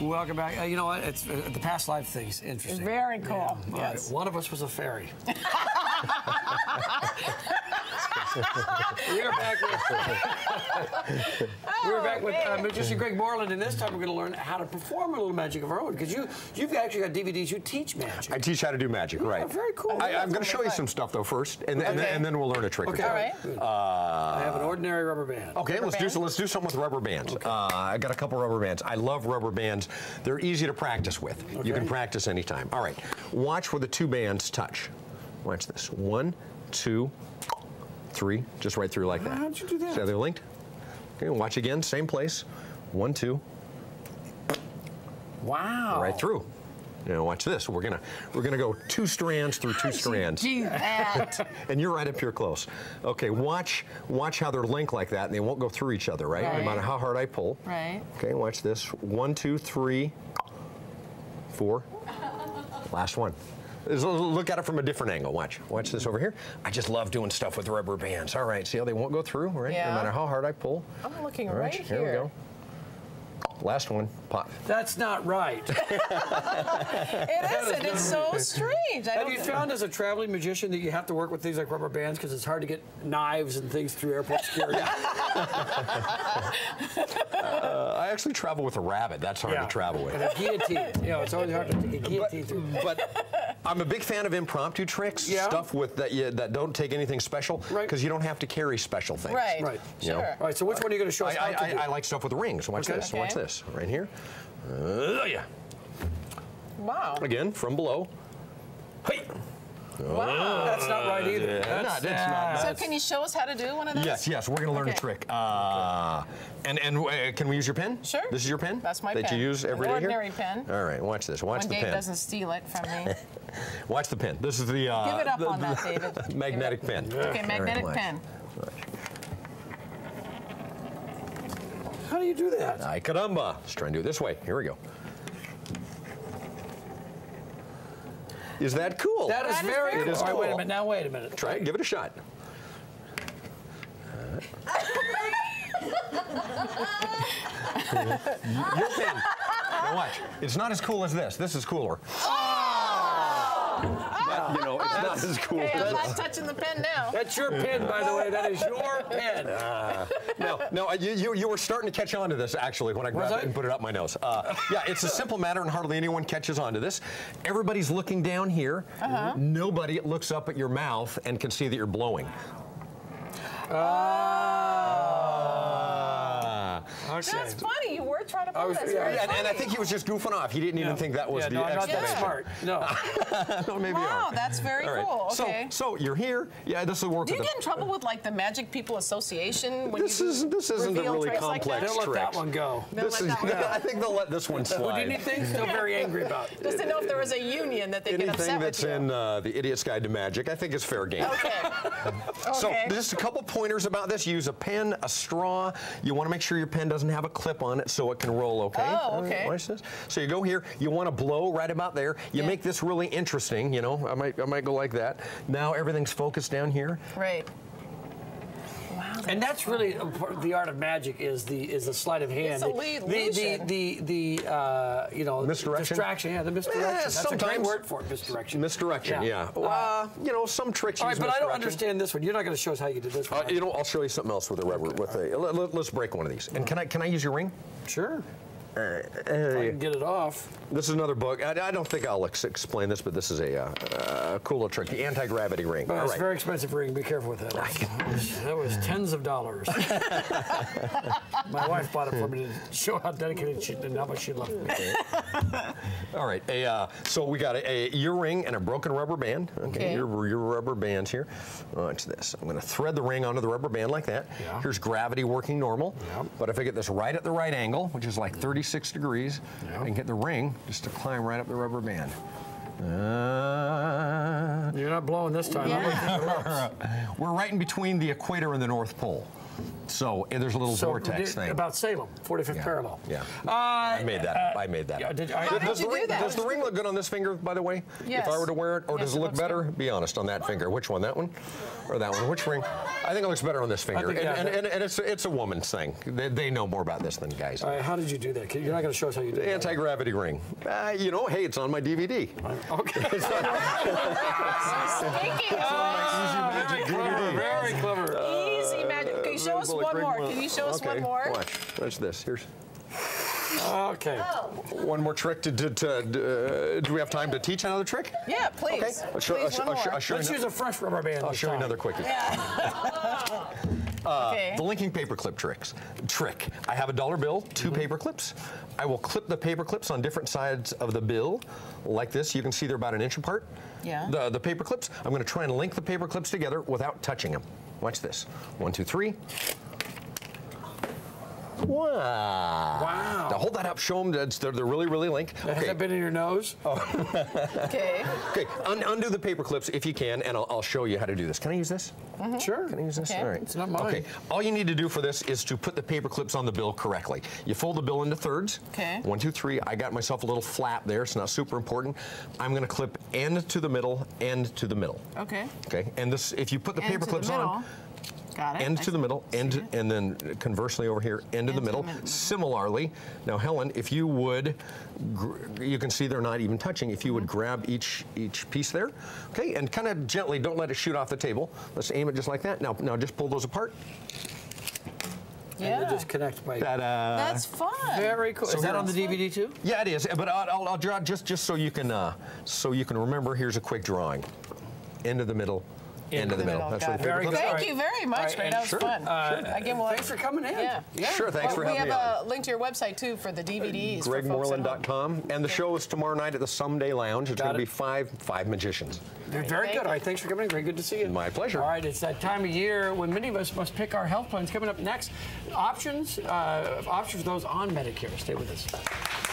Welcome back. Uh, you know what? It's uh, the past life thing's interesting. Very cool. Right. Yes. One of us was a fairy. we are back with we are back with uh, magician Greg Moreland, and this time we're going to learn how to perform a little magic of our own. Because you you've actually got DVDs. You teach magic. I teach how to do magic, right? very cool. I, I'm going to show you some stuff though first, and, and, then, and then we'll learn a trick okay. or two. All right. Good. I have an ordinary rubber band. Okay, let's do band? so. Let's do something with rubber bands. Uh, I got a couple rubber bands. I love rubber bands. They're easy to practice with. You can Okay. practice anytime. All right, watch where the two bands touch. Watch this. One, two, three. Just right through like that. How'd you do that? See how they're linked? Okay, watch again. Same place. One, two, Wow. right through. Now watch this. We're gonna we're gonna go two strands through two strands. Do that. And you're right up here close. Okay, watch watch how they're linked like that, and they won't go through each other, right? No matter how hard I pull. Right. Okay, watch this. One, two, three, four. Last one. Let's Look at it from a different angle. Watch. Watch this over here. I just love doing stuff with rubber bands. All right, see how they won't go through, right? Yeah. No matter how hard I pull. I'm looking All right, right here we go. Last one. Pop. That's not right. It isn't. It's so strange. I have don't you found as a traveling magician that you have to work with things like rubber bands because it's hard to get knives and things through airport security? Uh, I actually travel with a rabbit. That's hard to travel with. And a guillotine. You know, it's always hard to take a guillotine through. but I'm a big fan of impromptu tricks, Yeah. stuff with that you, that don't take anything special, Right. because you don't have to carry special things. Right. Right. You know? Sure. All right, so which one are you going to show I, us how I, I. I like stuff with rings. Watch Okay. this. Watch this. Right here. Uh, yeah. Wow. Again, from below. Hey. Wow. That's not right either. Yeah, That's, no, that's not- So can you show us how to do one of those? Yes, yes. We're going to learn a trick. Uh, and and uh, can we use your pen? Sure. This is your pen. That's my that pen. you use An every day here? ordinary pen. All right. Watch this. Watch When the Dave pen. doesn't steal it from me. Watch the pen. This is the. Uh, Give it up the- on that, David. Magnetic up. pen. Okay, All right, magnetic watch. pen. How do you do that? Ay caramba. Let's try and do it this way. Here we go. Is that cool? That is That is very very cool. cool. All right, wait a minute. Now, wait a minute. Try it. Give it a shot. Your pen. Now watch. It's not as cool as this. This is cooler. Oh! But, you know, it's not as cool Hey, I'm not touching the pen now. That's your pen, by the way. That is your pen. No, no, you, you, you were starting to catch on to this actually when I grabbed I? it and put it up my nose. Uh, yeah, it's a simple matter and hardly anyone catches on to this. Everybody's looking down here. Uh-huh. Nobody looks up at your mouth and can see that you're blowing. Ah. Okay. That's funny. You were trying to pull was- this. yeah, Very And, and I think he was just goofing off. He didn't even think that was yeah, the no, I'm not that smart. No. no, maybe Wow, are. that's very All right. cool. Okay. So, you're here. Yeah, this will work. Do you with get in trouble with like the Magic People Association when This you do is- this isn't a reveal really tricks like complex that? They'll let that one go. They'll This let is, that one go. I think they'll let this one Who do slide. anything still very angry about? Just to know if there was a union that they get Anything upset that's with you. in uh, the Idiot's Guide to Magic, I think is fair game. Okay. So just a couple pointers about this. Use a pen, a straw. You want to make sure your pen doesn't have a clip on it so it can roll okay. Oh, okay. watch this. So you go here, you want to blow right about there. You Yeah. make this really interesting, you know. I might I might go like that. Now everything's focused down here. Right. Wow. And that's really a the art of magic is the is the sleight of hand. It's a the, lead the, the the the uh, you know Misdirection? distraction. Yeah, the misdirection. Eh, that's a great word for it. Misdirection. Misdirection, yeah. Uh, Uh, you know, some tricks all use right, but I don't understand this one. You're not going to show us how you did this one. Uh, you know, I'll show you something else with a rubber. With a, let, let, us break one of these. And can I can I use your ring? sure. Uh, I can get it off. This is another book. I, I don't think I'll ex- explain this, but this is a, uh, uh, cool little trick. The anti-gravity ring. But All it's right. a very expensive ring. Be careful with that. That was, that was tens of dollars. My wife bought it for me to show how dedicated she and how much she loved me. All right. A, uh, so we got a, a earring and a broken rubber band. Okay. Okay. Your, your rubber bands here. Watch this. I'm going to thread the ring onto the rubber band like that. Yeah. Here's gravity working normal. Yep. But if I get this right at the right angle, which is like 36 degrees, Yep. I can get the ring just to climb right up the rubber band. Uh, You're not blowing this time. I'm looking at the lips. we're right in between the equator and the North Pole. So and there's a little So, vortex did- thing. About Salem, 45th Yeah. parallel. Yeah. Uh, I made that up. I made that yeah, did I- How did does you the do ring, that? Does the ring look good on this finger, by the way? Yes. If I were to wear it, or Yes, does it it look better? good. Be honest on that finger. Which one? That one, or that one? Which ring? I think it looks better on this finger. think, and, yeah, and, that- and, and it's it's a woman's thing. They, they know more about this than guys. All right, how did you do that? You're not going to show us how you did it. Anti gravity ring. Uh, you know, hey, it's on my DVD. Okay. Speaking of very clever. Very clever. easy magic. Okay, show us one more. Moore. Can you show us okay, one more? Watch. Watch this. Here's Okay. one more trick. To, to, to uh, do we have time to teach another trick? Yeah, please. Okay. I'll show, Please, I'll, one I'll, more. I'll Let's use a fresh rubber band. I'll this show you another quickie. Yeah. okay. The linking paperclip tricks. Trick. I have a dollar bill, 2 paper clips. I will clip the paper clips on different sides of the bill, like this. You can see they're about an inch apart. Yeah. The the paper clips. I'm going to try and link the paper clips together without touching them. Watch this. One, two, three. Wow. Wow. Now hold that up. Show them that they're, they're really, really linked. Has that been in your nose? Oh. Okay. Okay. Un- undo the paper clips if you can, and I'll, I'll show you how to do this. Can I use this? Mm-hmm. Sure. Can I use this? Okay. All right. It's not mine. Okay. All you need to do for this is to put the paper clips on the bill correctly. You fold the bill into thirds. Okay. One, two, three. I got myself a little flap there. It's not super important. I'm going to clip end to the middle, end to the middle. Okay. Okay. And this, if you put the End paper clips the on. Middle. Got it. End I to the middle, end, it. and then conversely over here, end to the End to the middle. middle. Similarly, now Helen, if you would, gr- you can see they're not even touching. If you would Mm-hmm. grab each each piece there, okay, and kind of gently, don't let it shoot off the table. Let's aim it just like that. Now, now just pull those apart. Yeah. you just connect by. Ta-da. That's fun. Very cool. So Is that on the DVD too? Yeah, it is. But I'll, I'll, I'll draw just just so you can uh, so you can remember. Here's a quick drawing. End of the middle. End of the middle. That's where Got the it. paper Very good. Thank you very much, All right, Ray. That was sure, fun. Uh, Again, we'll thanks for coming in. Yeah. Yeah. Sure, thanks Well, for having we me have on. a link to your website too for the DVDs. for folks. GregMoreland.com. And the show is tomorrow night at the Someday Lounge. It's Got going to be five five magicians. You're very good. you. All right, thanks for coming in. Very good to see you. My pleasure. All right, it's that time of year when many of us must pick our health plans. Coming up next, options, uh, options for those on Medicare. Stay with us.